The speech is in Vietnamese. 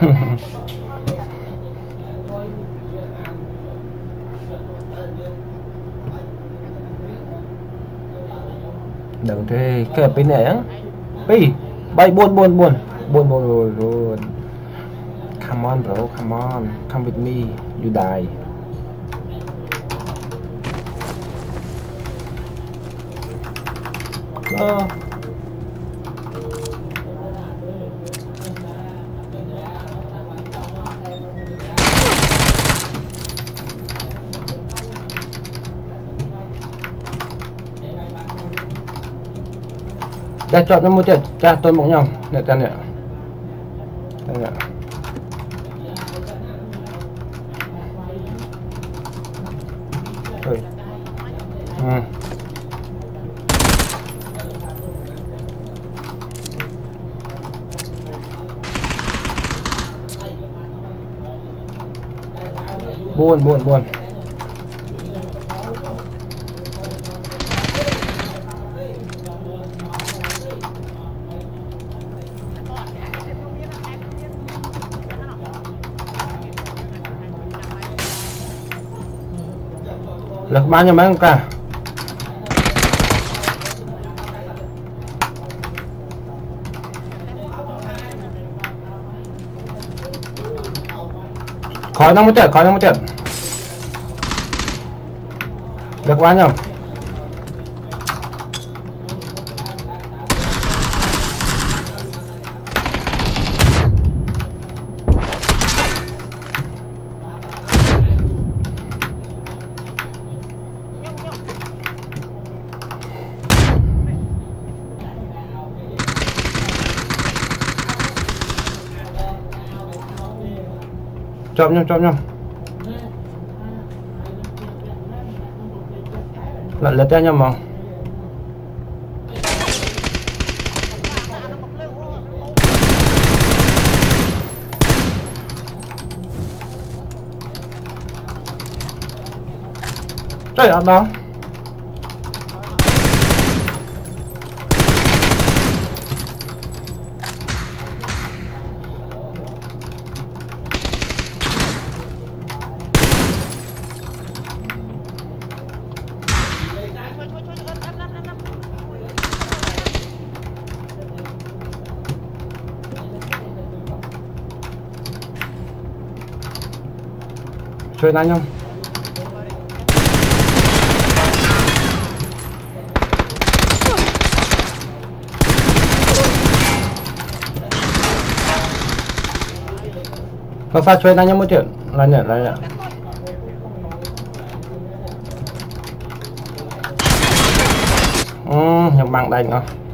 Đừng thế, cái bên này á Ê, bay buồn buồn buồn Buồn Come on bro, come on Come with me, you die Oh Cha chọn cho một trận cha tôi một nhau, nè cha nè. Cha nè. Thôi. Ừ. Buồn buồn buồn. Lực bao nhiêu mấy con cả? Khói nó một trận, khói nó một trận. Được bao nhiêu? Chậm nhau, chậm nhau. Lại lật ra nhau mà. Trời ơi, đó. Chơi đánh không? Không sao chơi đánh nhau một chuyện là nhỉ, là nhỉ. Ừ, nhập bạn đánh rồi à.